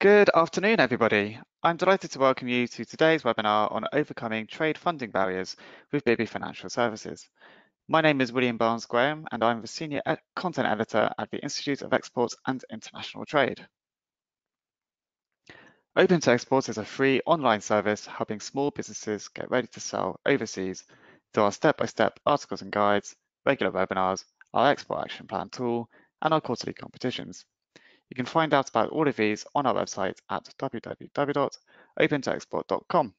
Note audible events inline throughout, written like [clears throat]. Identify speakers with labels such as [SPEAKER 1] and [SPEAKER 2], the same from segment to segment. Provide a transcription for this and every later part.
[SPEAKER 1] Good afternoon, everybody. I'm delighted to welcome you to today's webinar on overcoming trade funding barriers with Bibby Financial Services. My name is William Barnes Graham, and I'm the Senior Content Editor at the Institute of Export and International Trade. Open to Export is a free online service helping small businesses get ready to sell overseas through our step-by-step -step articles and guides, regular webinars, our Export Action Plan tool, and our quarterly competitions. You can find out about all of these on our website at www.opentoexport.com.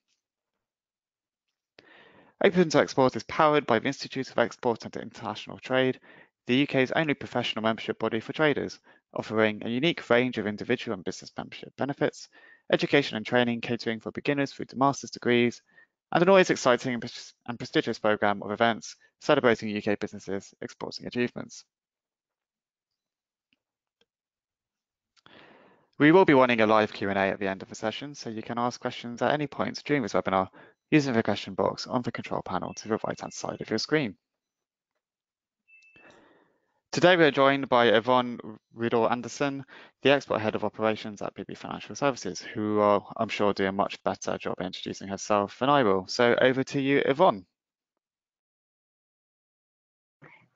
[SPEAKER 1] Open to Export is powered by the Institute of Export and International Trade, the UK's only professional membership body for traders, offering a unique range of individual and business membership benefits, education and training catering for beginners through to master's degrees, and an always exciting and prestigious programme of events celebrating UK businesses exporting achievements. We will be running a live Q&A at the end of the session, so you can ask questions at any point during this webinar using the question box on the control panel to the right-hand side of your screen. Today we are joined by Yvonne Riddle Anderson, the Export Head of Operations at Bibby Financial Services, who are, I'm sure, do a much better job introducing herself than I will. So over to you, Yvonne.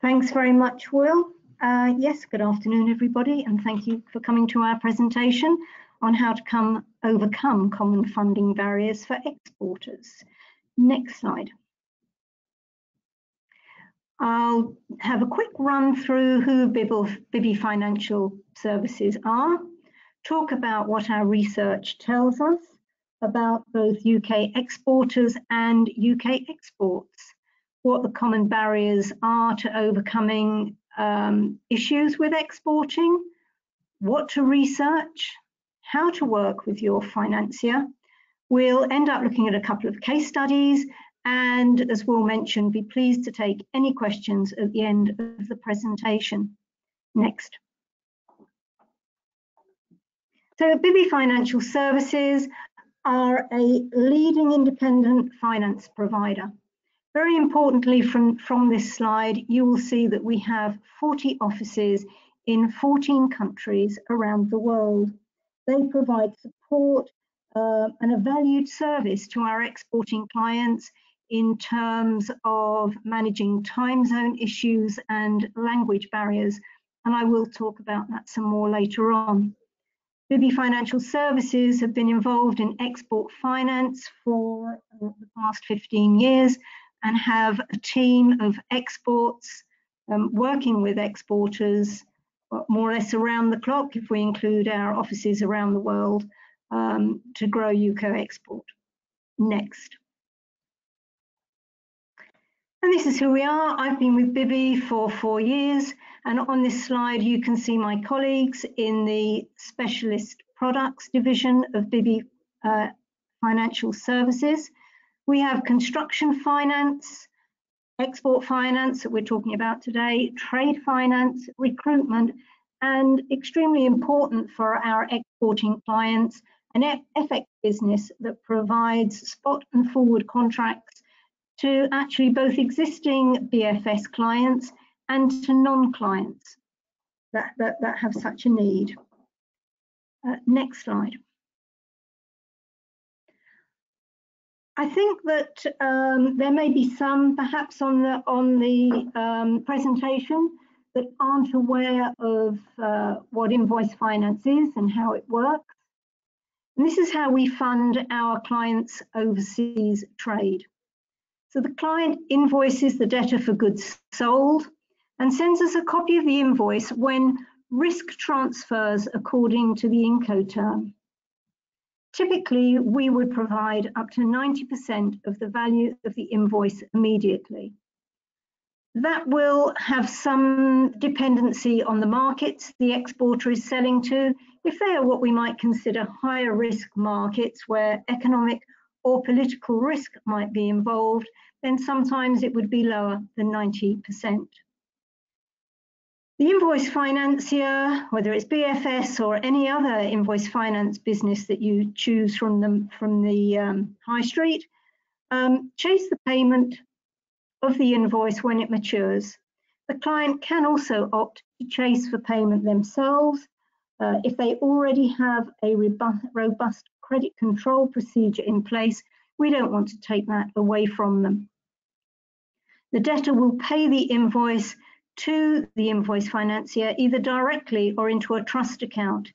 [SPEAKER 2] Thanks very much, Will. Uh, yes, good afternoon, everybody, and thank you for coming to our presentation on how to come overcome common funding barriers for exporters. Next slide. I'll have a quick run through who Bibby Financial Services are, talk about what our research tells us about both UK exporters and UK exports, what the common barriers are to overcoming um, issues with exporting, what to research, how to work with your financier. We'll end up looking at a couple of case studies and as Will mentioned, be pleased to take any questions at the end of the presentation. Next. So Bibby Financial Services are a leading independent finance provider. Very importantly, from, from this slide, you will see that we have 40 offices in 14 countries around the world. They provide support uh, and a valued service to our exporting clients in terms of managing time zone issues and language barriers. And I will talk about that some more later on. Bibby Financial Services have been involved in export finance for the past 15 years and have a team of exports um, working with exporters more or less around the clock if we include our offices around the world um, to grow UK export. Next. And this is who we are. I've been with Bibby for four years. And on this slide, you can see my colleagues in the specialist products division of Bibby uh, Financial Services. We have construction finance, export finance that we're talking about today, trade finance, recruitment, and extremely important for our exporting clients, an FX business that provides spot and forward contracts to actually both existing BFS clients and to non-clients that, that, that have such a need. Uh, next slide. I think that um, there may be some, perhaps on the on the um, presentation, that aren't aware of uh, what invoice finance is and how it works. And this is how we fund our clients' overseas trade. So the client invoices the debtor for goods sold and sends us a copy of the invoice when risk transfers according to the Incoterm. Typically, we would provide up to 90% of the value of the invoice immediately. That will have some dependency on the markets the exporter is selling to. If they are what we might consider higher risk markets where economic or political risk might be involved, then sometimes it would be lower than 90%. The invoice financier, whether it's BFS or any other invoice finance business that you choose from the, from the um, high street, um, chase the payment of the invoice when it matures. The client can also opt to chase for payment themselves Uh, if they already have a robust credit control procedure in place, we don't want to take that away from them. The debtor will pay the invoice to the invoice financier either directly or into a trust account.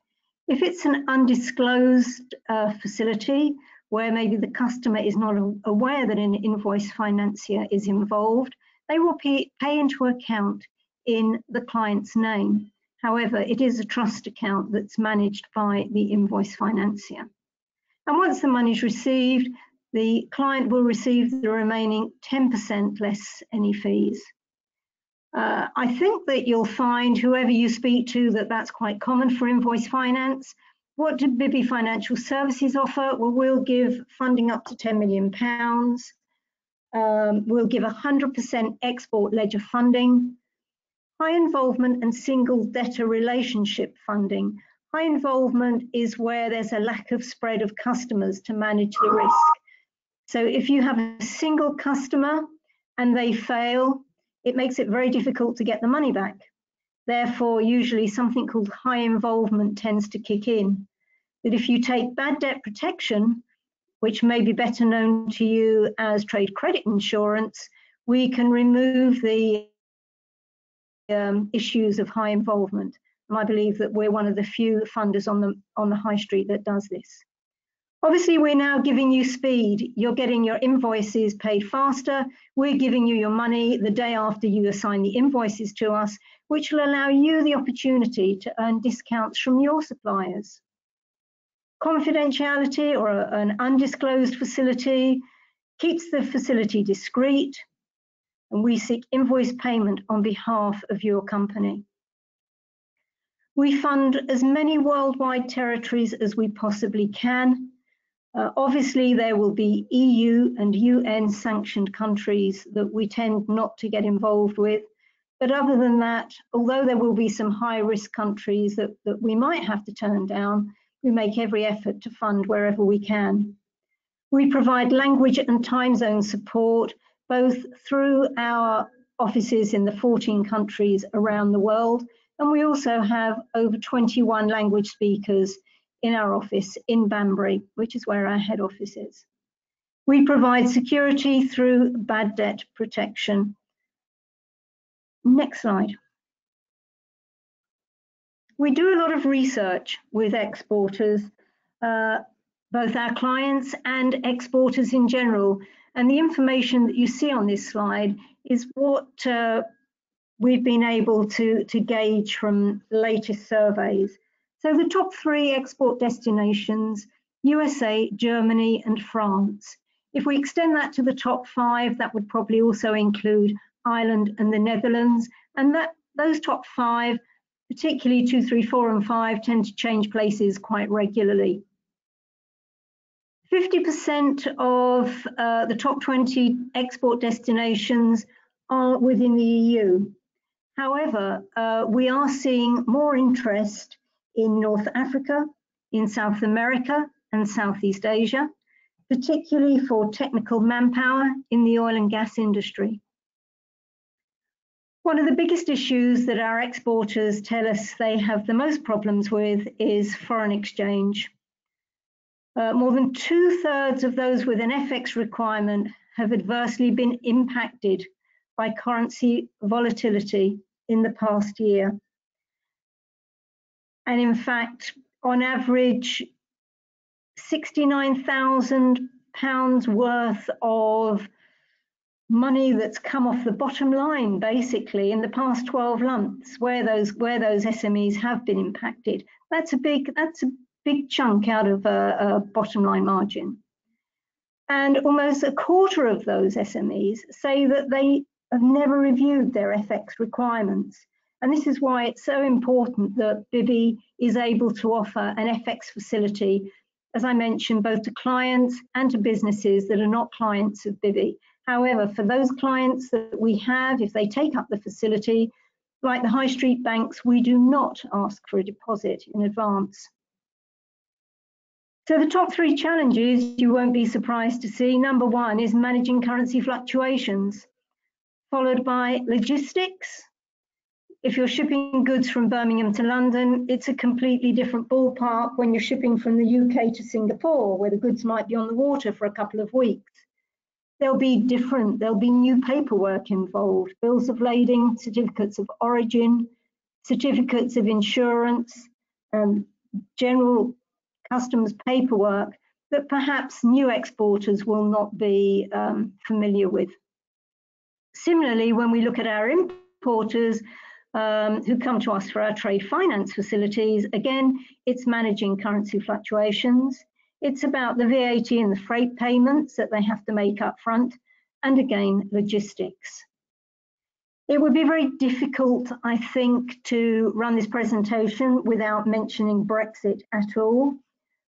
[SPEAKER 2] If it's an undisclosed uh, facility where maybe the customer is not aware that an invoice financier is involved, they will pay, pay into account in the client's name. However, it is a trust account that's managed by the invoice financier. And once the money is received, the client will receive the remaining 10% less any fees. Uh, I think that you'll find whoever you speak to that that's quite common for invoice finance. What do Bibby Financial Services offer? Well, we'll give funding up to 10 million pounds. Um, we'll give 100% export ledger funding High involvement and single debtor relationship funding. High involvement is where there's a lack of spread of customers to manage the risk. So if you have a single customer and they fail, it makes it very difficult to get the money back. Therefore, usually something called high involvement tends to kick in. That if you take bad debt protection, which may be better known to you as trade credit insurance, we can remove the um, issues of high involvement. And I believe that we're one of the few funders on the, on the high street that does this. Obviously, we're now giving you speed. You're getting your invoices paid faster. We're giving you your money the day after you assign the invoices to us, which will allow you the opportunity to earn discounts from your suppliers. Confidentiality or an undisclosed facility keeps the facility discreet, and we seek invoice payment on behalf of your company. We fund as many worldwide territories as we possibly can. Uh, obviously, there will be EU and UN sanctioned countries that we tend not to get involved with. But other than that, although there will be some high risk countries that, that we might have to turn down, we make every effort to fund wherever we can. We provide language and time zone support both through our offices in the 14 countries around the world. And we also have over 21 language speakers in our office in Banbury, which is where our head office is. We provide security through bad debt protection. Next slide. We do a lot of research with exporters, uh, both our clients and exporters in general, and the information that you see on this slide is what uh, we've been able to, to gauge from latest surveys. So the top three export destinations, USA, Germany and France. If we extend that to the top five, that would probably also include Ireland and the Netherlands. And that those top five, particularly two, three, four and five, tend to change places quite regularly. 50% of uh, the top 20 export destinations are within the EU. However, uh, we are seeing more interest in North Africa, in South America and Southeast Asia, particularly for technical manpower in the oil and gas industry. One of the biggest issues that our exporters tell us they have the most problems with is foreign exchange. Uh, more than two thirds of those with an FX requirement have adversely been impacted by currency volatility in the past year. And in fact, on average, 69,000 pounds worth of money that's come off the bottom line basically in the past 12 months where those where those SMEs have been impacted that's a big that's a big chunk out of a, a bottom line margin. And almost a quarter of those SMEs say that they have never reviewed their FX requirements. And this is why it's so important that Bibby is able to offer an FX facility, as I mentioned, both to clients and to businesses that are not clients of Bibby. However, for those clients that we have, if they take up the facility, like the high street banks, we do not ask for a deposit in advance. So the top three challenges you won't be surprised to see. Number one is managing currency fluctuations, followed by logistics, if you're shipping goods from Birmingham to London, it's a completely different ballpark when you're shipping from the UK to Singapore, where the goods might be on the water for a couple of weeks. There'll be different, there'll be new paperwork involved, bills of lading, certificates of origin, certificates of insurance, and general customs paperwork that perhaps new exporters will not be um, familiar with. Similarly, when we look at our importers um, who come to us for our trade finance facilities, again, it's managing currency fluctuations. It's about the VAT and the freight payments that they have to make up front, and again, logistics. It would be very difficult, I think, to run this presentation without mentioning Brexit at all.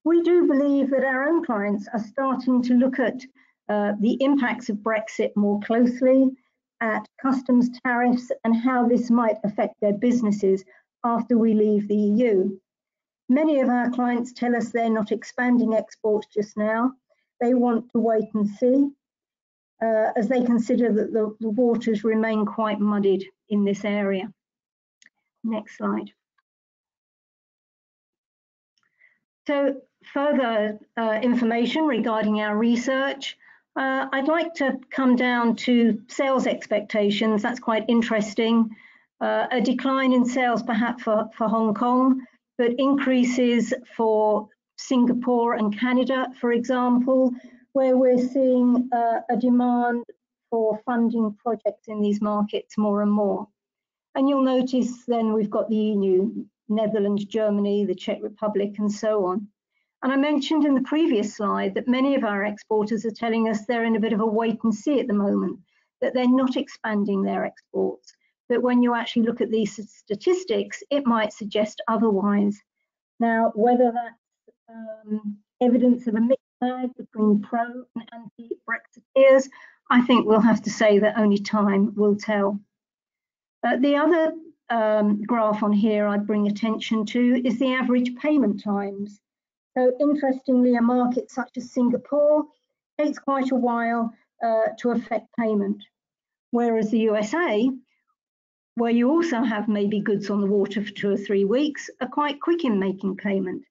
[SPEAKER 2] We do believe that our own clients are starting to look at uh, the impacts of Brexit more closely, at customs tariffs and how this might affect their businesses after we leave the EU. Many of our clients tell us they're not expanding exports just now. They want to wait and see uh, as they consider that the, the waters remain quite muddied in this area. Next slide. So further uh, information regarding our research, uh, I'd like to come down to sales expectations. That's quite interesting. Uh, a decline in sales perhaps for, for Hong Kong, but increases for Singapore and Canada, for example, where we're seeing uh, a demand for funding projects in these markets more and more. And you'll notice then we've got the EU, Netherlands, Germany, the Czech Republic, and so on. And I mentioned in the previous slide that many of our exporters are telling us they're in a bit of a wait and see at the moment, that they're not expanding their exports. But when you actually look at these statistics, it might suggest otherwise. Now, whether that's um, evidence of a mixed bag between pro and anti-Brexiteers, I think we'll have to say that only time will tell. Uh, the other um, graph on here I'd bring attention to is the average payment times. So interestingly, a market such as Singapore takes quite a while uh, to affect payment, whereas the USA, where you also have maybe goods on the water for two or three weeks, are quite quick in making payment.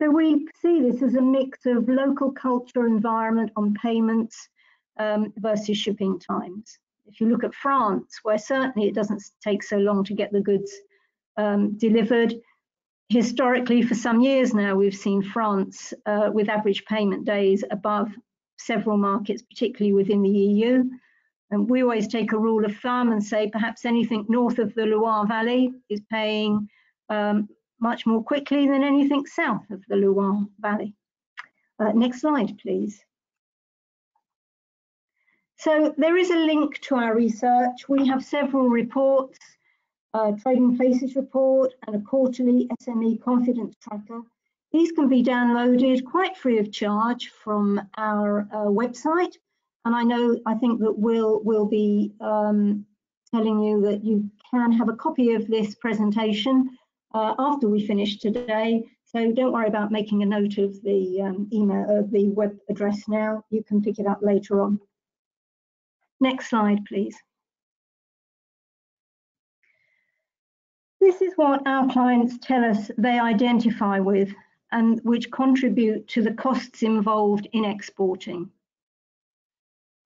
[SPEAKER 2] So we see this as a mix of local culture environment on payments um, versus shipping times. If you look at France, where certainly it doesn't take so long to get the goods um, delivered, historically, for some years now, we've seen France uh, with average payment days above several markets, particularly within the EU. And we always take a rule of thumb and say perhaps anything north of the Loire Valley is paying um, much more quickly than anything south of the Loire Valley. Uh, next slide, please. So there is a link to our research. We have several reports a Trading Places report, and a quarterly SME confidence tracker. These can be downloaded quite free of charge from our uh, website. And I know, I think that Will will be um, telling you that you can have a copy of this presentation uh, after we finish today. So don't worry about making a note of the um, email, of the web address now. You can pick it up later on. Next slide, please. This is what our clients tell us they identify with and which contribute to the costs involved in exporting.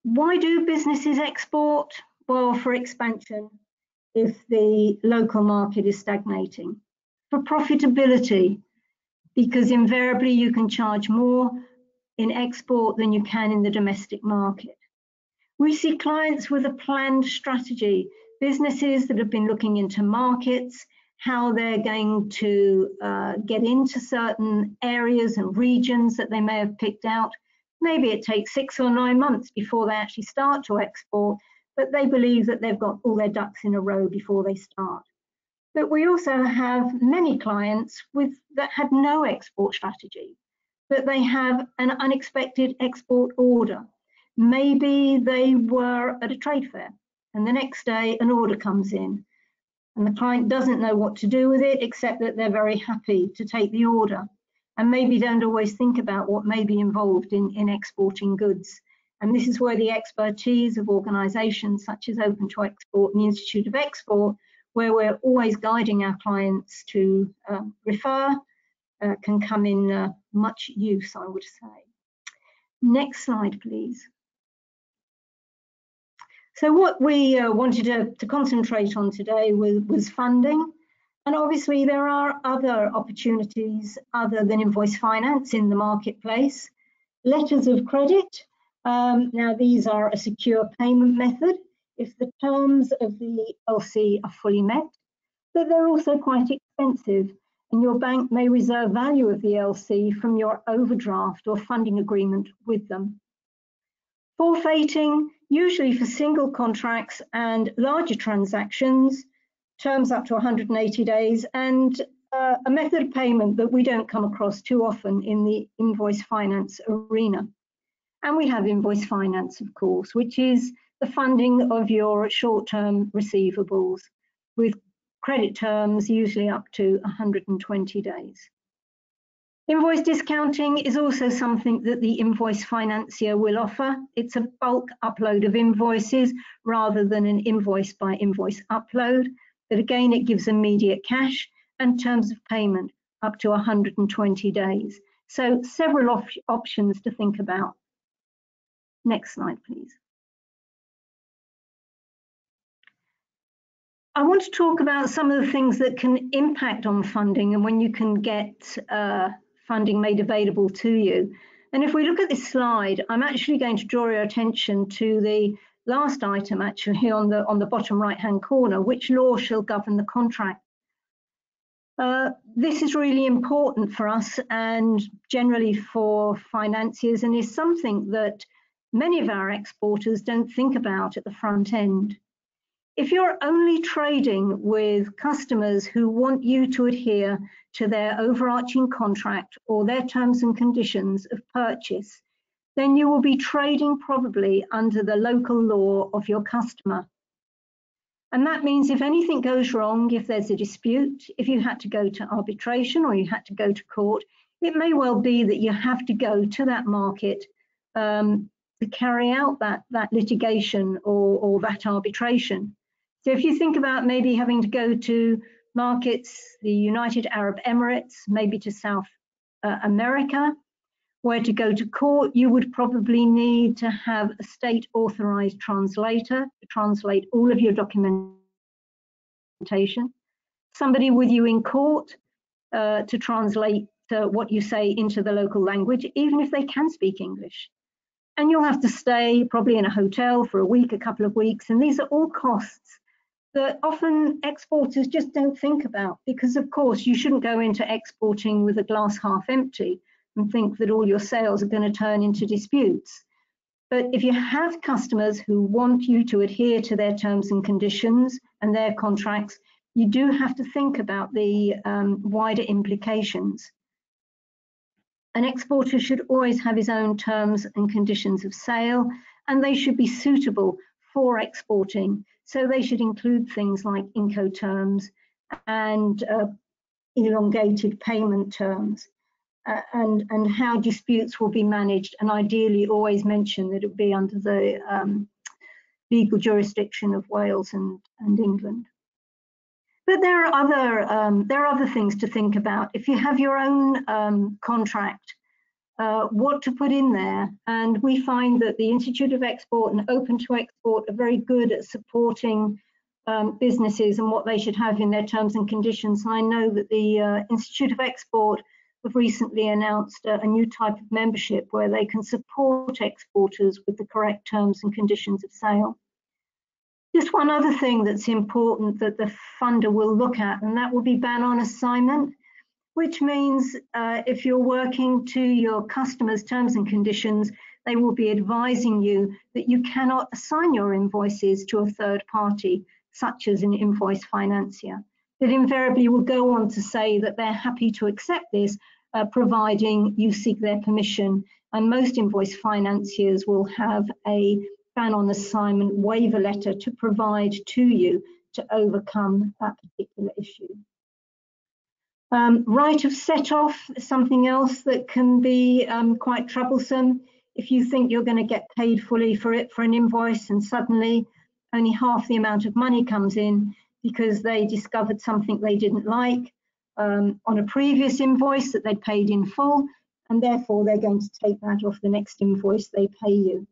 [SPEAKER 2] Why do businesses export? Well, for expansion if the local market is stagnating. For profitability, because invariably you can charge more in export than you can in the domestic market. We see clients with a planned strategy businesses that have been looking into markets, how they're going to uh, get into certain areas and regions that they may have picked out. Maybe it takes six or nine months before they actually start to export, but they believe that they've got all their ducks in a row before they start. But we also have many clients with that had no export strategy, but they have an unexpected export order. Maybe they were at a trade fair and the next day an order comes in and the client doesn't know what to do with it except that they're very happy to take the order and maybe don't always think about what may be involved in, in exporting goods. And this is where the expertise of organisations such as Open to Export and the Institute of Export where we're always guiding our clients to uh, refer, uh, can come in uh, much use, I would say. Next slide, please. So what we uh, wanted to, to, concentrate on today was, was, funding. And obviously there are other opportunities other than invoice finance in the marketplace. Letters of credit, um, now these are a secure payment method if the terms of the LC are fully met, but they're also quite expensive and your bank may reserve value of the LC from your overdraft or funding agreement with them. Forfaiting, usually for single contracts and larger transactions, terms up to 180 days, and uh, a method of payment that we don't come across too often in the invoice finance arena. And we have invoice finance, of course, which is the funding of your short-term receivables with credit terms usually up to 120 days. Invoice discounting is also something that the invoice financier will offer. It's a bulk upload of invoices rather than an invoice by invoice upload. But again, it gives immediate cash and terms of payment up to 120 days. So several op options to think about. Next slide, please. I want to talk about some of the things that can impact on funding and when you can get uh, funding made available to you. And if we look at this slide, I'm actually going to draw your attention to the last item actually on the on the bottom right hand corner, which law shall govern the contract. Uh, this is really important for us and generally for financiers and is something that many of our exporters don't think about at the front end. If you're only trading with customers who want you to adhere to their overarching contract or their terms and conditions of purchase, then you will be trading probably under the local law of your customer. And that means if anything goes wrong, if there's a dispute, if you had to go to arbitration or you had to go to court, it may well be that you have to go to that market um, to carry out that, that litigation or, or that arbitration. So if you think about maybe having to go to markets, the United Arab Emirates, maybe to South uh, America, where to go to court, you would probably need to have a state authorized translator to translate all of your documentation, somebody with you in court uh, to translate uh, what you say into the local language, even if they can speak English. And you'll have to stay probably in a hotel for a week, a couple of weeks, and these are all costs that often exporters just don't think about because of course you shouldn't go into exporting with a glass half empty and think that all your sales are going to turn into disputes. But if you have customers who want you to adhere to their terms and conditions and their contracts, you do have to think about the um, wider implications. An exporter should always have his own terms and conditions of sale, and they should be suitable for exporting so they should include things like Incoterms and uh, elongated payment terms uh, and, and how disputes will be managed and ideally always mention that it would be under the um, legal jurisdiction of Wales and, and England. But there are other um, there are other things to think about. If you have your own um, contract uh, what to put in there. And we find that the Institute of Export and Open to Export are very good at supporting um, businesses and what they should have in their terms and conditions. And I know that the uh, Institute of Export have recently announced a, a new type of membership where they can support exporters with the correct terms and conditions of sale. Just one other thing that's important that the funder will look at, and that will be ban on assignment which means uh, if you're working to your customers' terms and conditions, they will be advising you that you cannot assign your invoices to a third party, such as an invoice financier. That invariably will go on to say that they're happy to accept this, uh, providing you seek their permission. And most invoice financiers will have a ban on assignment waiver letter to provide to you to overcome that particular issue. Um, right of set off is something else that can be um, quite troublesome. If you think you're going to get paid fully for it for an invoice and suddenly only half the amount of money comes in, because they discovered something they didn't like um, on a previous invoice that they paid in full, and therefore they're going to take that off the next invoice they pay you.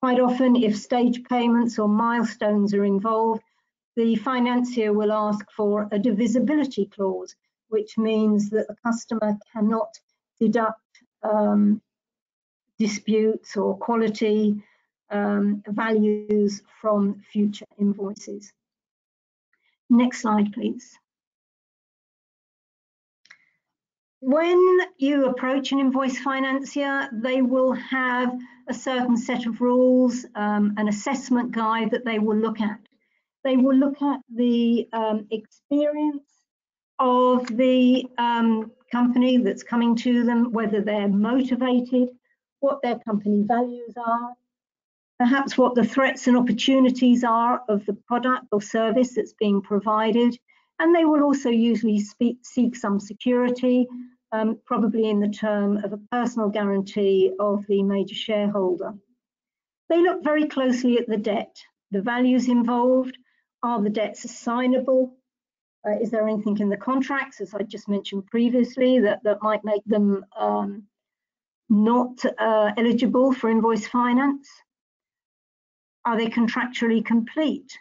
[SPEAKER 2] Quite often, if stage payments or milestones are involved, the financier will ask for a divisibility clause, which means that the customer cannot deduct um, disputes or quality um, values from future invoices. Next slide, please. When you approach an invoice financier, they will have a certain set of rules, um, an assessment guide that they will look at. They will look at the um, experience of the um, company that's coming to them, whether they're motivated, what their company values are, perhaps what the threats and opportunities are of the product or service that's being provided. And they will also usually speak, seek some security, um, probably in the term of a personal guarantee of the major shareholder. They look very closely at the debt, the values involved. Are the debts assignable? Uh, is there anything in the contracts, as I just mentioned previously, that, that might make them um, not uh, eligible for invoice finance? Are they contractually complete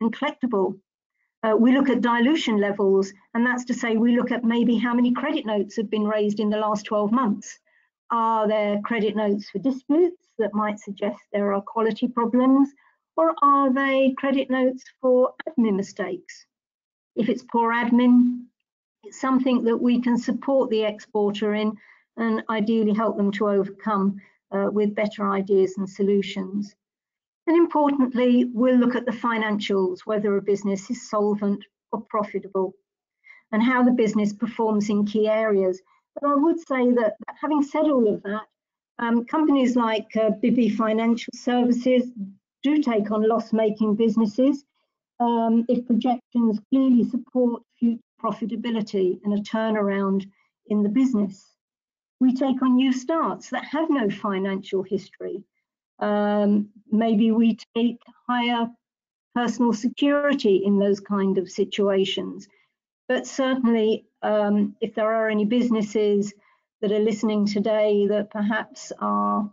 [SPEAKER 2] and collectible? Uh, we look at dilution levels, and that's to say we look at maybe how many credit notes have been raised in the last 12 months. Are there credit notes for disputes that might suggest there are quality problems, or are they credit notes for admin mistakes? If it's poor admin, it's something that we can support the exporter in and ideally help them to overcome uh, with better ideas and solutions. And importantly, we'll look at the financials, whether a business is solvent or profitable, and how the business performs in key areas. But I would say that having said all of that, um, companies like uh, Bibby Financial Services do take on loss-making businesses um, if projections clearly support future profitability and a turnaround in the business. We take on new starts that have no financial history. Um, maybe we take higher personal security in those kind of situations. But certainly, um, if there are any businesses that are listening today that perhaps are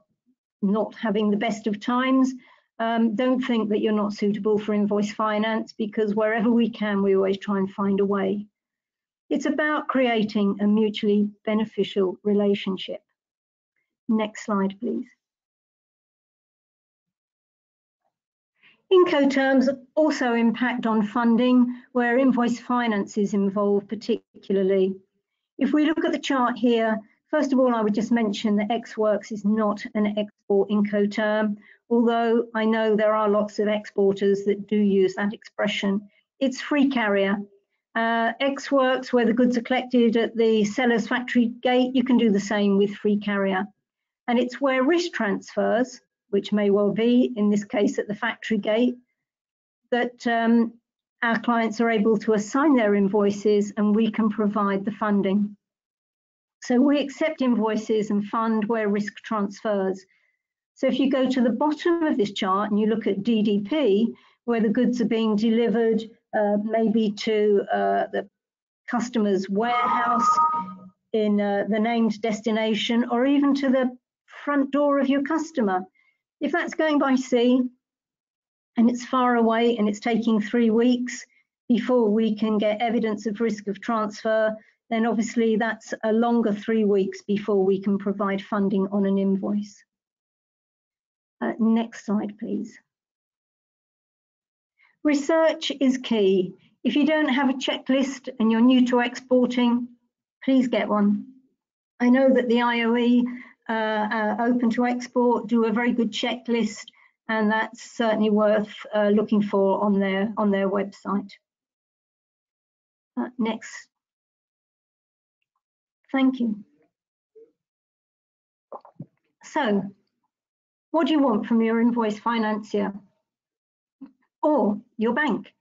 [SPEAKER 2] not having the best of times, um, don't think that you're not suitable for invoice finance because wherever we can, we always try and find a way. It's about creating a mutually beneficial relationship. Next slide, please. Incoterms also impact on funding where invoice finance is involved particularly. If we look at the chart here, first of all, I would just mention that Ex Works is not an export Incoterm, although I know there are lots of exporters that do use that expression. It's free carrier uh, Ex Works, where the goods are collected at the seller's factory gate, you can do the same with free carrier. And it's where risk transfers, which may well be, in this case, at the factory gate, that um, our clients are able to assign their invoices and we can provide the funding. So we accept invoices and fund where risk transfers. So if you go to the bottom of this chart and you look at DDP, where the goods are being delivered uh, maybe to uh, the customer's warehouse in uh, the named destination or even to the front door of your customer. If that's going by sea and it's far away and it's taking three weeks before we can get evidence of risk of transfer, then obviously that's a longer three weeks before we can provide funding on an invoice. Uh, next slide, please. Research is key. If you don't have a checklist and you're new to exporting, please get one. I know that the IOE uh, Open to Export do a very good checklist and that's certainly worth uh, looking for on their, on their website. Uh, next. Thank you. So, what do you want from your invoice financier? or your bank.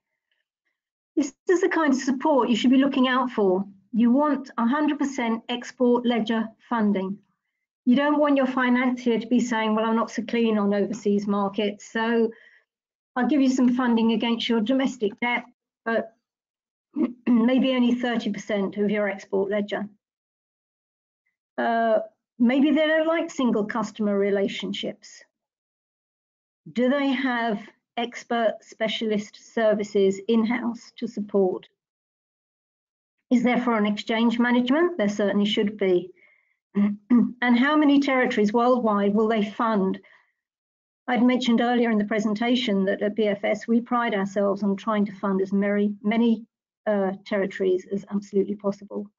[SPEAKER 2] This is the kind of support you should be looking out for. You want 100% export ledger funding. You don't want your financier to be saying, well, I'm not so keen on overseas markets, so I'll give you some funding against your domestic debt, but [clears throat] maybe only 30% of your export ledger. Uh, maybe they don't like single customer relationships. Do they have expert specialist services in-house to support? Is there foreign exchange management? There certainly should be. [clears throat] and how many territories worldwide will they fund? I'd mentioned earlier in the presentation that at BFS we pride ourselves on trying to fund as many, many uh, territories as absolutely possible.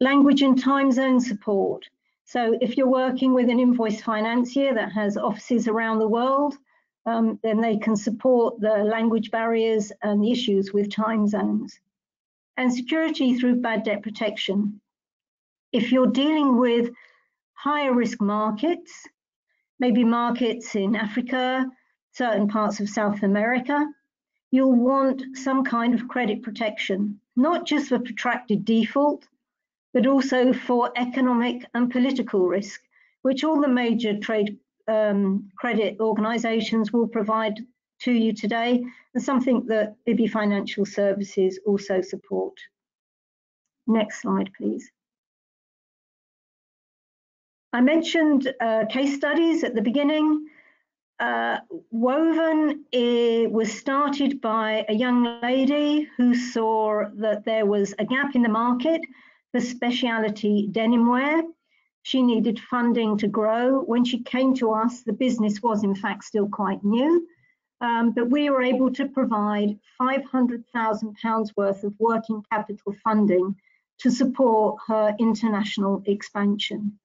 [SPEAKER 2] Language and time zone support. So if you're working with an invoice financier that has offices around the world, um, then they can support the language barriers and the issues with time zones. And security through bad debt protection. If you're dealing with higher risk markets, maybe markets in Africa, certain parts of South America, you'll want some kind of credit protection, not just for protracted default, but also for economic and political risk, which all the major trade um, credit organisations will provide to you today, and something that Bibby Financial Services also support. Next slide, please. I mentioned uh, case studies at the beginning. Uh, Woven was started by a young lady who saw that there was a gap in the market for specialty denim wear. She needed funding to grow. When she came to us, the business was in fact still quite new, um, but we were able to provide £500,000 worth of working capital funding to support her international expansion.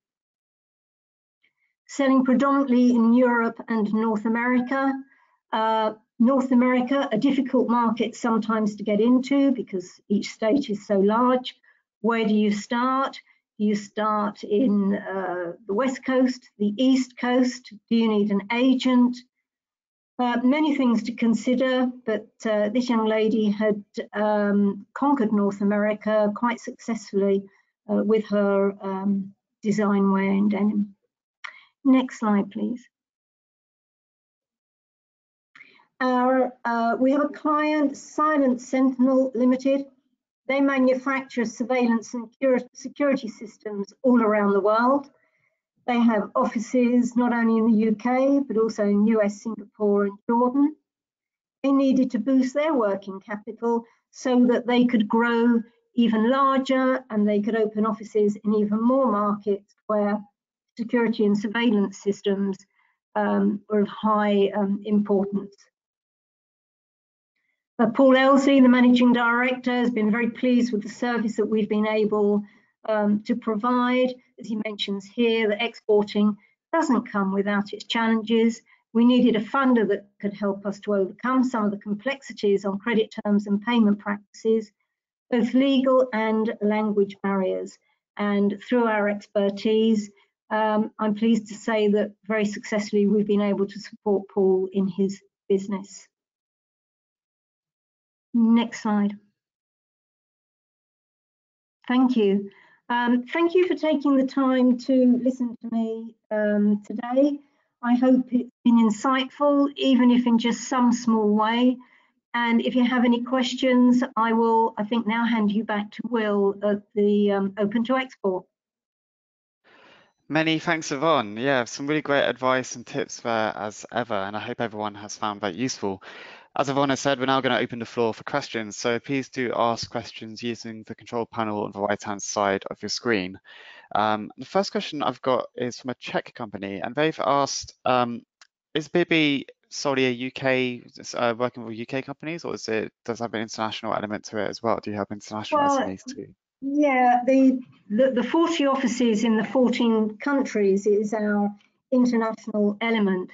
[SPEAKER 2] Selling predominantly in Europe and North America, uh, North America, a difficult market sometimes to get into because each state is so large. Where do you start? Do you start in uh, the West Coast, the East Coast? Do you need an agent? Uh, many things to consider, but uh, this young lady had um, conquered North America quite successfully uh, with her um, design wear and denim. Next slide, please. Our, uh, we have a client, Silent Sentinel Limited. They manufacture surveillance and security systems all around the world. They have offices not only in the UK, but also in US, Singapore and Jordan. They needed to boost their working capital so that they could grow even larger and they could open offices in even more markets where security and surveillance systems um, were of high um, importance. Uh, Paul Elsey, the Managing Director, has been very pleased with the service that we've been able um, to provide. As he mentions here, that exporting doesn't come without its challenges. We needed a funder that could help us to overcome some of the complexities on credit terms and payment practices, both legal and language barriers. And through our expertise, um, I'm pleased to say that very successfully we've been able to support Paul in his business. Next slide. Thank you. Um, thank you for taking the time to listen to me um, today. I hope it's been insightful, even if in just some small way. And if you have any questions, I will, I think, now hand you back to Will at the um, Open to Export.
[SPEAKER 1] Many thanks, Yvonne. Yeah, some really great advice and tips there as ever, and I hope everyone has found that useful. As Yvonne said, we're now going to open the floor for questions, so please do ask questions using the control panel on the right-hand side of your screen. Um, the first question I've got is from a Czech company, and they've asked, um, is Bibby solely a UK, uh, working with UK companies, or is it does it have an international element to it as well? Do you have international well, SMEs too?
[SPEAKER 2] Yeah, the, the, the 40 offices in the 14 countries is our international element.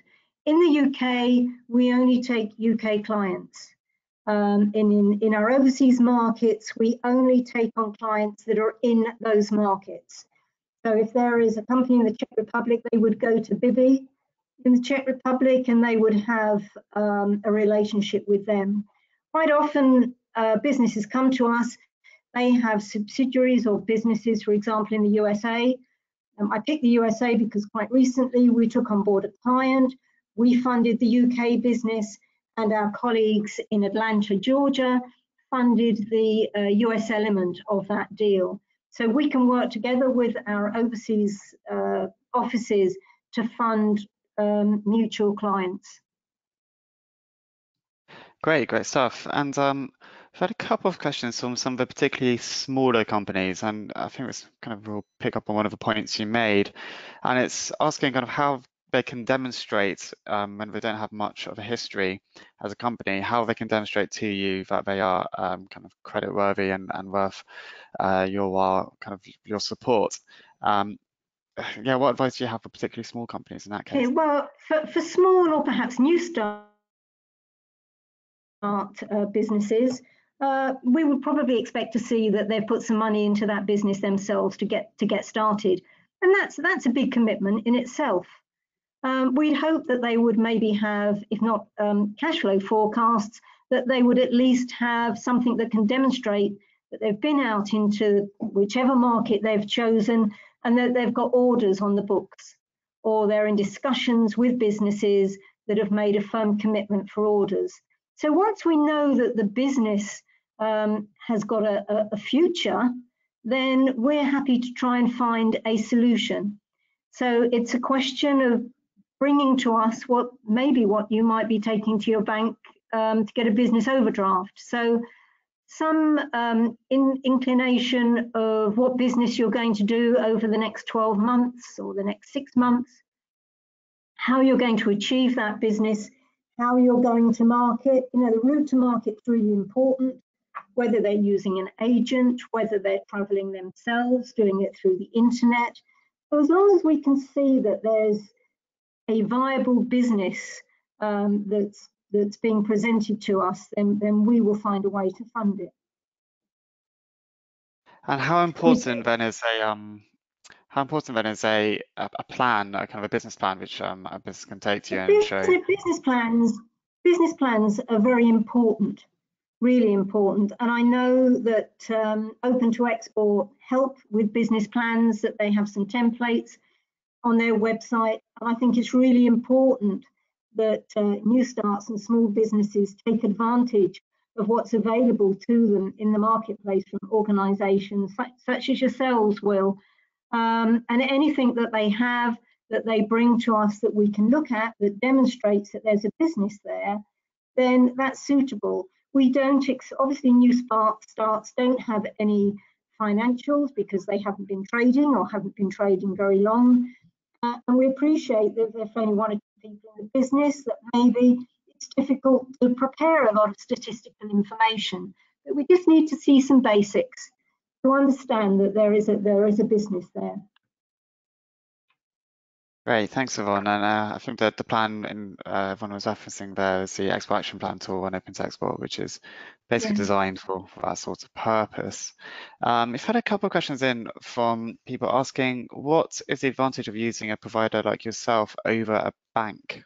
[SPEAKER 2] In the UK, we only take UK clients. Um, in, in, in our overseas markets, we only take on clients that are in those markets. So if there is a company in the Czech Republic, they would go to Bibby in the Czech Republic and they would have um, a relationship with them. Quite often, uh, businesses come to us, they have subsidiaries or businesses, for example, in the USA. Um, I picked the USA because quite recently we took on board a client we funded the UK business and our colleagues in Atlanta, Georgia, funded the uh, US element of that deal. So we can work together with our overseas uh, offices to fund um, mutual clients.
[SPEAKER 1] Great, great stuff. And um, I've had a couple of questions from some of the particularly smaller companies, and I think it's kind of will pick up on one of the points you made, and it's asking kind of how they can demonstrate um, when they don't have much of a history as a company, how they can demonstrate to you that they are um, kind of credit worthy and, and worth uh, your kind of your support. Um, yeah, what advice do you have for particularly small companies in that case?
[SPEAKER 2] Okay, well, for, for small or perhaps new start uh, businesses, uh, we would probably expect to see that they've put some money into that business themselves to get to get started, and that's that's a big commitment in itself. Um, we'd hope that they would maybe have, if not um, cash flow forecasts, that they would at least have something that can demonstrate that they've been out into whichever market they've chosen and that they've got orders on the books or they're in discussions with businesses that have made a firm commitment for orders. So once we know that the business um, has got a, a future, then we're happy to try and find a solution. So it's a question of bringing to us what maybe what you might be taking to your bank um, to get a business overdraft. So some um, in, inclination of what business you're going to do over the next 12 months or the next six months, how you're going to achieve that business, how you're going to market. You know, the route to market is really important, whether they're using an agent, whether they're traveling themselves, doing it through the internet. So as long as we can see that there's a viable business um, that's that's being presented to us, then then we will find a way to fund it.
[SPEAKER 1] And how important then is a um how important then is a a plan, a kind of a business plan, which um, a business can take to you and show?
[SPEAKER 2] Business plans, business plans are very important, really important. And I know that um, Open to Export help with business plans. That they have some templates on their website. And I think it's really important that uh, new starts and small businesses take advantage of what's available to them in the marketplace from organisations such, as yourselves will. Um, and anything that they have that they bring to us that we can look at that demonstrates that there's a business there, then that's suitable. We don't, obviously, new starts don't have any financials because they haven't been trading or haven't been trading very long. Uh, and we appreciate that there's only one or two people in the business, that maybe it's difficult to prepare a lot of statistical information. But we just need to see some basics to understand that there is a there is a business there.
[SPEAKER 1] Great, thanks Yvonne. And uh, I think that the plan in, uh, Yvonne was referencing there is the export action plan tool on Open to Export, which is basically yeah. designed for, for, that sort of purpose. Um, we've had a couple of questions in from people asking, what is the advantage of using a provider like yourself over a bank?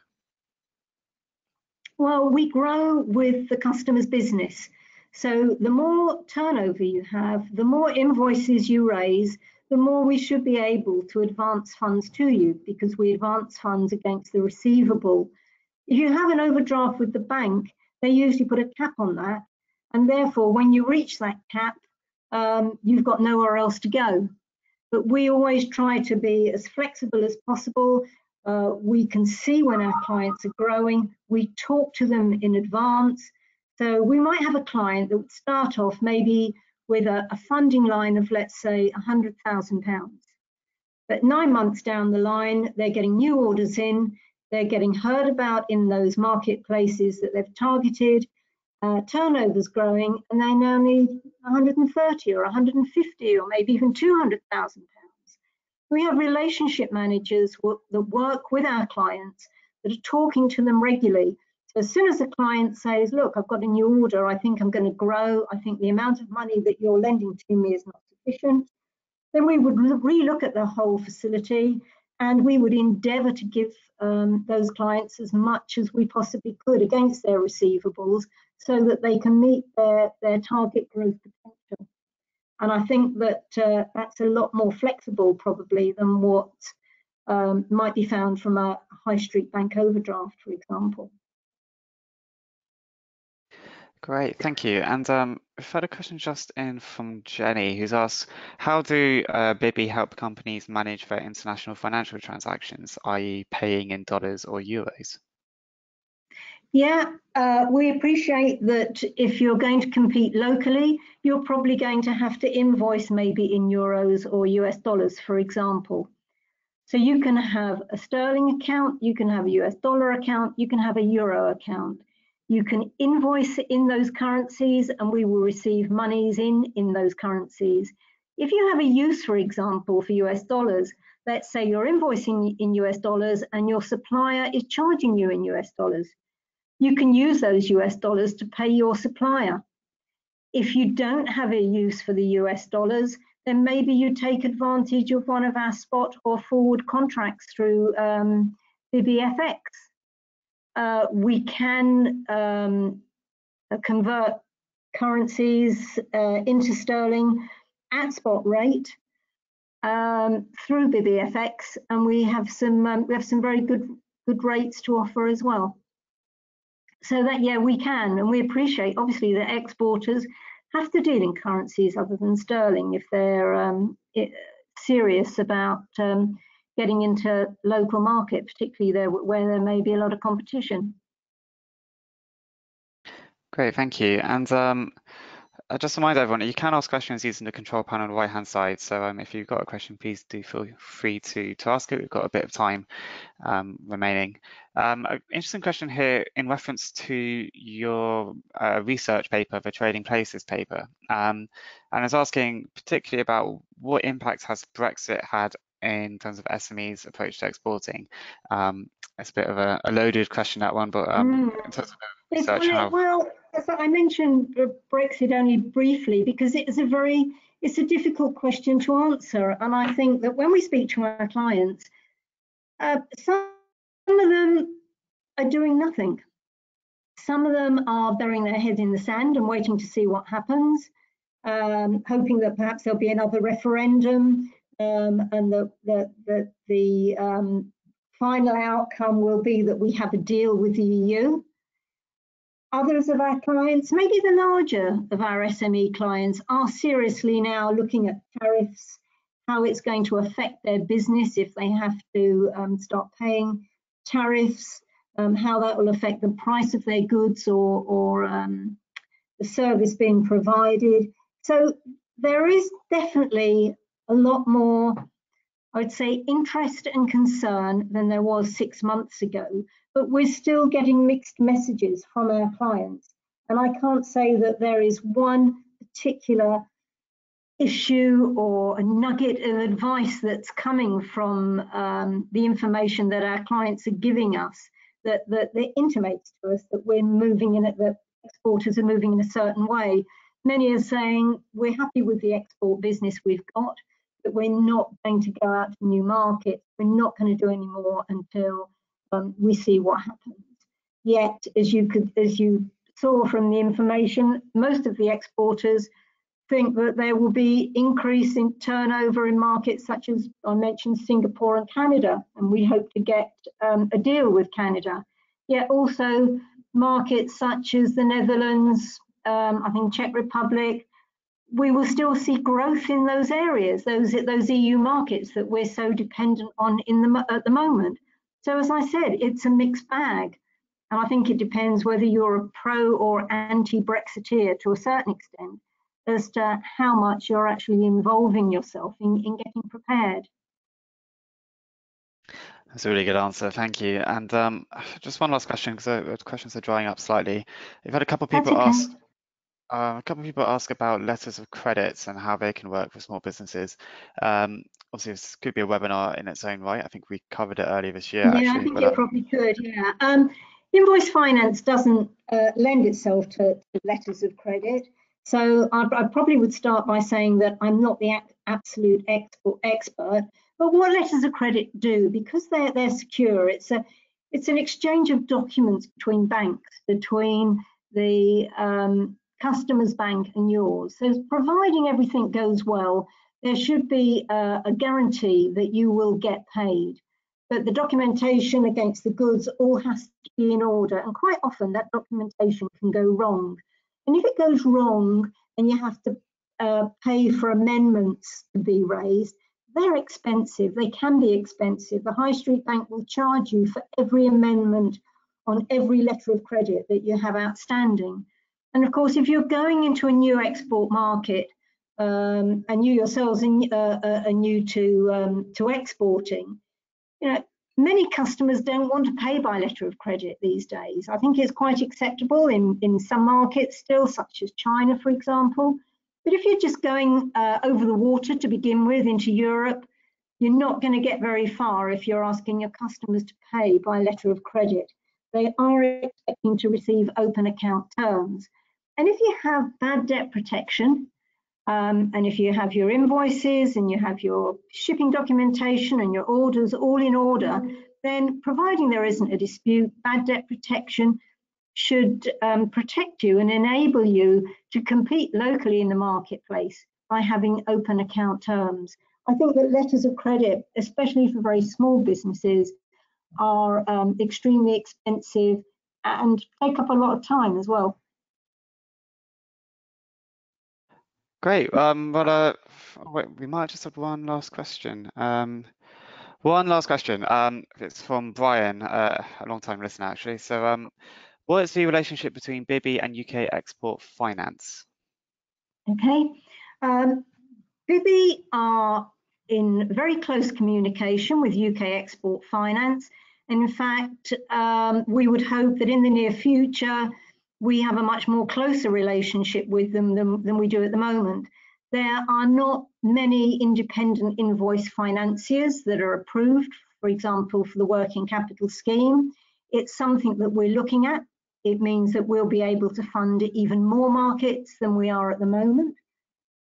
[SPEAKER 2] Well, we grow with the customer's business. So the more turnover you have, the more invoices you raise, the more we should be able to advance funds to you because we advance funds against the receivable. If you have an overdraft with the bank, they usually put a cap on that. And therefore, when you reach that cap, um, you've got nowhere else to go. But we always try to be as flexible as possible. Uh, we can see when our clients are growing. We talk to them in advance. So we might have a client that would start off maybe with a, a funding line of, let's say, £100,000. But nine months down the line, they're getting new orders in, they're getting heard about in those marketplaces that they've targeted, uh, turnover's growing, and they now need 130 or 150 or maybe even 200,000 pounds. We have relationship managers that work with our clients that are talking to them regularly as soon as a client says, look, I've got a new order, I think I'm going to grow, I think the amount of money that you're lending to me is not sufficient, then we would relook at the whole facility and we would endeavour to give um, those clients as much as we possibly could against their receivables so that they can meet their, their target growth potential. And I think that uh, that's a lot more flexible probably than what um, might be found from a high street bank overdraft, for example.
[SPEAKER 1] Great, thank you. And um, we've had a question just in from Jenny, who's asked, how do uh, Bibby help companies manage their international financial transactions, i.e. paying in dollars or euros?
[SPEAKER 2] Yeah, uh, we appreciate that if you're going to compete locally, you're probably going to have to invoice maybe in euros or US dollars, for example. So you can have a sterling account, you can have a US dollar account, you can have a euro account. You can invoice in those currencies and we will receive monies in, in those currencies. If you have a use, for example, for US dollars, let's say you're invoicing in US dollars and your supplier is charging you in US dollars, you can use those US dollars to pay your supplier. If you don't have a use for the US dollars, then maybe you take advantage of one of our spot or forward contracts through um, BBFX uh, we can um, uh, convert currencies uh, into sterling at spot rate um, through BBFX, and we have some um, we have some very good good rates to offer as well. So that yeah, we can, and we appreciate obviously that exporters have to deal in currencies other than sterling if they're um, serious about um, getting into local market, particularly there where there may be a lot of competition.
[SPEAKER 1] Great, thank you. And um, uh, just remind everyone, you can ask questions using the control panel on the right-hand side. So um, if you've got a question, please do feel free to, to ask it. We've got a bit of time um, remaining. Um, interesting question here in reference to your uh, research paper, the Trading Places paper. Um, and it's asking particularly about what impact has Brexit had in terms of SMEs approach to exporting? Um, it's a bit of a, a, loaded question that one, but um, mm. in terms of research,
[SPEAKER 2] how... well, I mentioned Brexit only briefly because it is a very it's a difficult question to answer, and I think that when we speak to our clients, uh, some of them are doing nothing. Some of them are burying their head in the sand and waiting to see what happens, um, hoping that perhaps there'll be another referendum um, and the, the, the, the um, final outcome will be that we have a deal with the EU. Others of our clients, maybe the larger of our SME clients, are seriously now looking at tariffs, how it's going to affect their business if they have to um, start paying tariffs, um, how that will affect the price of their goods or, or um, the service being provided. So there is definitely a lot more, I would say, interest and concern than there was six months ago. But we're still getting mixed messages from our clients. And I can't say that there is one particular issue or a nugget of advice that's coming from um, the information that our clients are giving us that, that, that intimates to us that we're moving in it, that exporters are moving in a certain way. Many are saying we're happy with the export business we've got that we're not going to go out to new markets. We're not going to do any more until um, we see what happens. Yet, as you could, as you saw from the information, most of the exporters think that there will be increase in turnover in markets such as I mentioned Singapore and Canada, and we hope to get um, a deal with Canada. Yet also markets such as the Netherlands, um, I think Czech Republic, we will still see growth in those areas, those those EU markets that we're so dependent on in the at the moment. So as I said, it's a mixed bag, and I think it depends whether you're a pro or anti-Brexiteer to a certain extent as to how much you're actually involving yourself in, in getting prepared.
[SPEAKER 1] That's a really good answer, thank you. And um, just one last question, because the questions are drying up slightly. We've had a couple of people okay. ask um, a couple of people ask about letters of credits and how they can work for small businesses. Um, obviously, this could be a webinar in its own right. I think we covered it earlier this year.
[SPEAKER 2] Yeah,
[SPEAKER 1] actually,
[SPEAKER 2] I think it probably could. Yeah. Um, invoice finance doesn't uh, lend itself to, to, letters of credit. So I, I, probably would start by saying that I'm not the absolute expert, expert, but what letters of credit do, because they're they're secure, it's a it's an exchange of documents between banks, between the um, customer's bank and yours. So providing everything goes well, there should be a, a guarantee that you will get paid. But the documentation against the goods all has to be in order. And quite often that documentation can go wrong. And if it goes wrong and you have to uh, pay for amendments to be raised, they're expensive. They can be expensive. The High Street Bank will charge you for every amendment on every letter of credit that you have outstanding. And of course, if you're going into a new export market um, and you yourselves are, uh, uh, are new to um, to exporting, you know, many customers don't want to pay by letter of credit these days. I think it's quite acceptable in, in some markets still, such as China, for example. But if you're just going uh, over the water to begin with into Europe, you're not going to get very far if you're asking your customers to pay by letter of credit. They are expecting to receive open account terms. And if you have bad debt protection, um, and if you have your invoices and you have your shipping documentation and your orders all in order, then providing there isn't a dispute, bad debt protection should um, protect you and enable you to compete locally in the marketplace by having open account terms. I think that letters of credit, especially for very small businesses, are um, extremely expensive and take up a lot of time as well.
[SPEAKER 1] Great. Um, well, uh, wait, we might just have one last question. Um, one last question. Um, it's from Brian, uh, a long-time listener actually. So, um, what is the relationship between Bibby and UK Export Finance?
[SPEAKER 2] Okay. Um, Bibby are in very close communication with UK Export Finance. In fact, um, we would hope that in the near future we have a much more closer relationship with them than, than we do at the moment. There are not many independent invoice financiers that are approved, for example, for the working capital scheme. It's something that we're looking at. It means that we'll be able to fund even more markets than we are at the moment.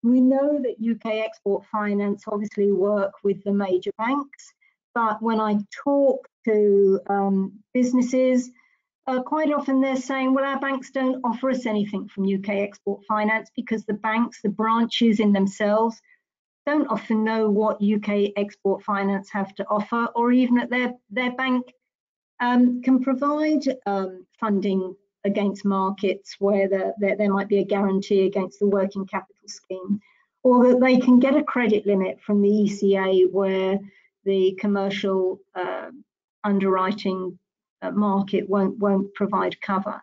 [SPEAKER 2] We know that UK Export Finance obviously work with the major banks, but when I talk to um, businesses, uh, quite often they're saying, well, our banks don't offer us anything from UK Export Finance because the banks, the branches in themselves, don't often know what UK Export Finance have to offer, or even that their, their bank um, can provide um, funding against markets where there, there, there might be a guarantee against the working capital scheme, or that they can get a credit limit from the ECA where the commercial uh, underwriting market won't won't provide cover.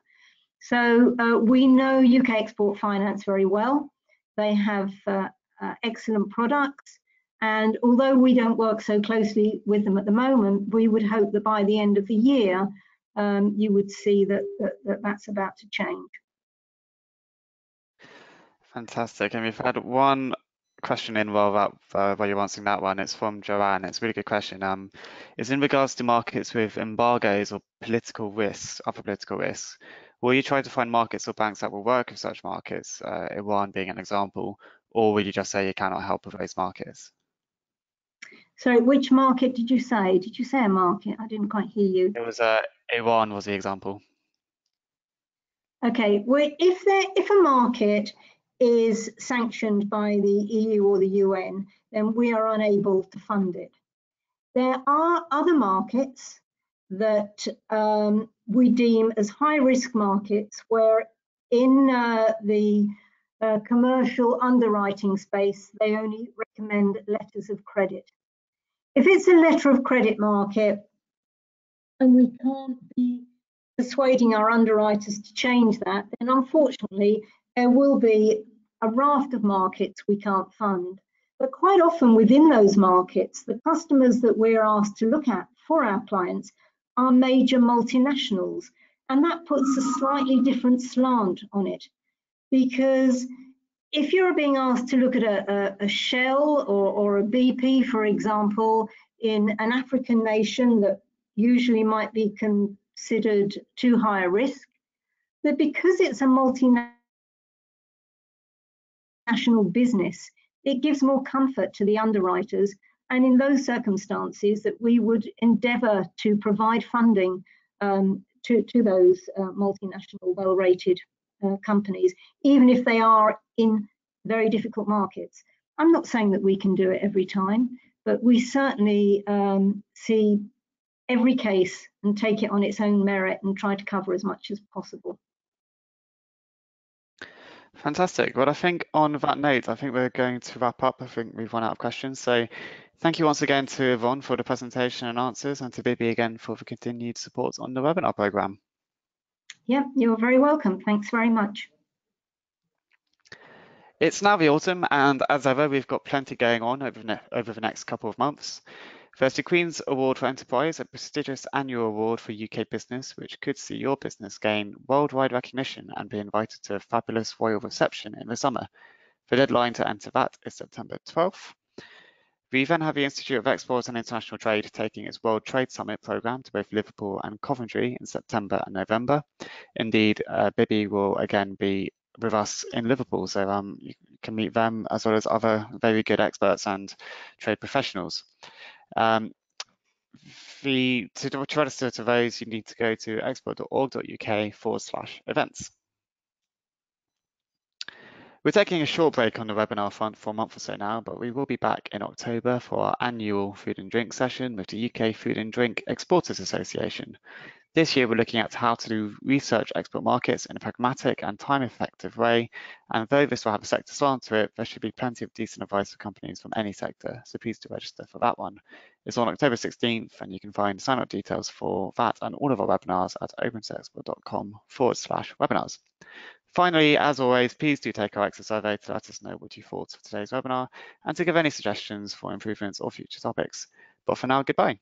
[SPEAKER 2] So uh, we know UK Export Finance very well. They have uh, uh, excellent products. And although we don't work so closely with them at the moment, we would hope that by the end of the year, um, you would see that, that, that that's about to change.
[SPEAKER 1] Fantastic. And we've had one question in while that uh, while you're answering that one. It's from Joanne. It's a really good question. Um, it's in regards to markets with embargoes or political risks, other political risks. Will you try to find markets or banks that will work with such markets, uh, Iran being an example, or will you just say you cannot help with those markets?
[SPEAKER 2] Sorry, which market did you say? Did you say a market? I didn't quite hear you.
[SPEAKER 1] It was uh, Iran was the example.
[SPEAKER 2] Okay, well, if there, if a market is sanctioned by the EU or the UN, then we are unable to fund it. There are other markets that um, we deem as high risk markets where in uh, the uh, commercial underwriting space, they only recommend letters of credit. If it's a letter of credit market and we can't be persuading our underwriters to change that, then unfortunately there will be a raft of markets we can't fund. But quite often within those markets, the customers that we're asked to look at for our clients are major multinationals. And that puts a slightly different slant on it. Because if you're being asked to look at a, a, a Shell or, or a BP, for example, in an African nation that usually might be considered too high a risk, that because it's a multinational national business, it gives more comfort to the underwriters. And in those circumstances, that we would endeavour to provide funding um, to, to those uh, multinational, well rated uh, companies, even if they are in very difficult markets. I'm not saying that we can do it every time, but we certainly um, see every case and take it on its own merit and try to cover as much as possible.
[SPEAKER 1] Fantastic. Well, I think on that note, I think we're going to wrap up. I think we've run out of questions. So thank you once again to Yvonne for the presentation and answers and to Bibby again for the continued support on the webinar programme.
[SPEAKER 2] Yeah, you're very welcome. Thanks very much.
[SPEAKER 1] It's now the autumn and as ever, we've got plenty going on over, the, over the next couple of months. First, the Queen's Award for Enterprise, a prestigious annual award for UK business, which could see your business gain worldwide recognition and be invited to a fabulous royal reception in the summer. The deadline to enter that is September 12th. We then have the Institute of Export and International Trade taking its World Trade Summit programme to both Liverpool and Coventry in September and November. Indeed, uh, Bibby will again be with us in Liverpool, so um, you can meet them as well as other very good experts and trade professionals. Um, the, to, to register to those, you need to go to export.org.uk forward slash events. We're taking a short break on the webinar front for a month or so now, but we will be back in October for our annual food and drink session with the UK Food and Drink Exporters Association. This year, we're looking at how to do research export markets in a pragmatic and time-effective way. And though this will have a sector slant to it, there should be plenty of decent advice for companies from any sector. So please do register for that one. It's on October 16th, and you can find sign-up details for that and all of our webinars at opentoexport.com forward slash webinars. Finally, as always, please do take our exit survey to let us know what you thought of today's webinar and to give any suggestions for improvements or future topics. But for now, goodbye.